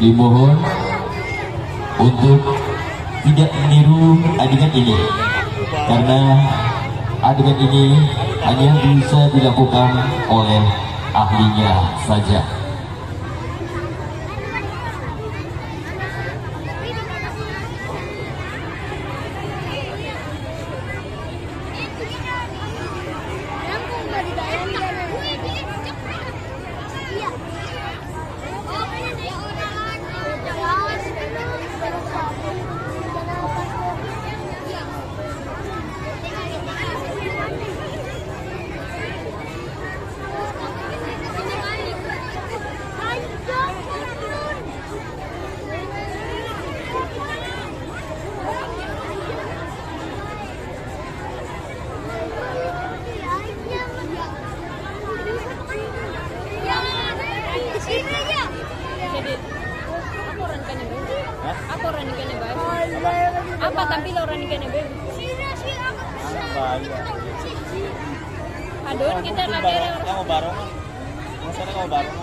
dimohon untuk tidak meniru adegan ini karena adegan ini hanya bisa dilakukan oleh ahlinya saja. Adon kita ada Kamu bareng? Maksudnya kamu bareng?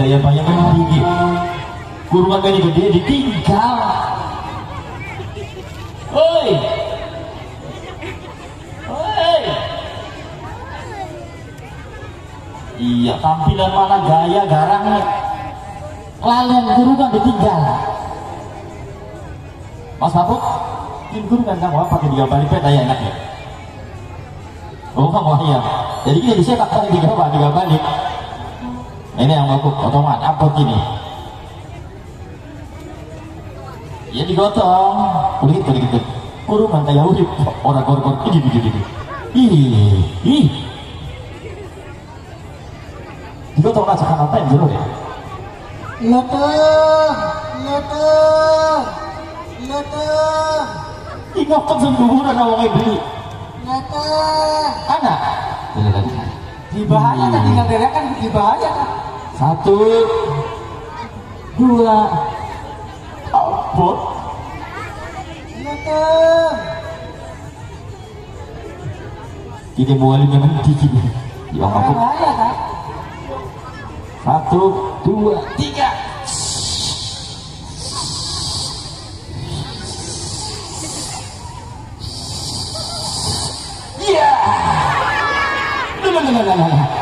Putrajaya banyak yang tinggi. Kurungan gede gede ditinggal. Oi. Oi. Iya, tampilan mana gaya garang Kalian kurungan ditinggal. Mas Bapu, tim kurungan kamu apa tiga balik peta ya enak ya? Oh kamu ya. Jadi kita bisa tak tarik tiga balik tiga balik. Ini yang aku otomat apa gini? Ya digotong, kulit kulit kulit. Kurungan kayak urip orang kor kor ini ini ini. Ih, ih. Digotong aja kan apa yang dulu deh. Leteng, leteng, leteng, Ih ngokok sembuhan orang yang beli. leteng. Ada. Di bahaya kan tinggal kan di bahaya kan. Satu, dua, empat, Leteng. Ini mualim yang menti gini. Ya aku. Satu, dua, tiga. Iya. Lah, lah, lah, lah, lah, lah.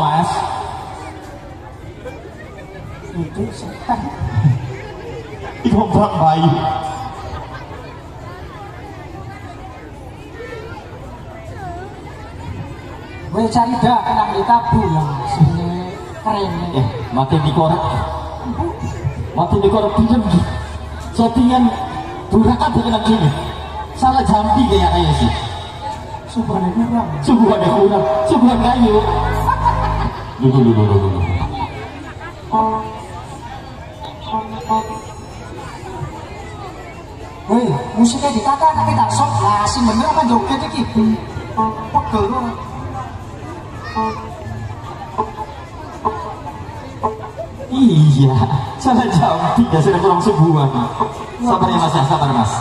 Mas. Itu setan. Itu bang bayi Gue cari dah kena di tabu yang sini keren. Eh makin dikorek Makin dikorek pinjam Settingan Durakan dengan gini. Salah jampi kayak kayak sih. Subhanallah kurang. Sungguh kayu Dulu dulu dulu dulu musiknya ditata tapi tak sok. Lah, sing bener apa joget iki? Pegel lu. Iya Salah jampi Dasar kurang sebuah Sabar ya mas ya Sabar mas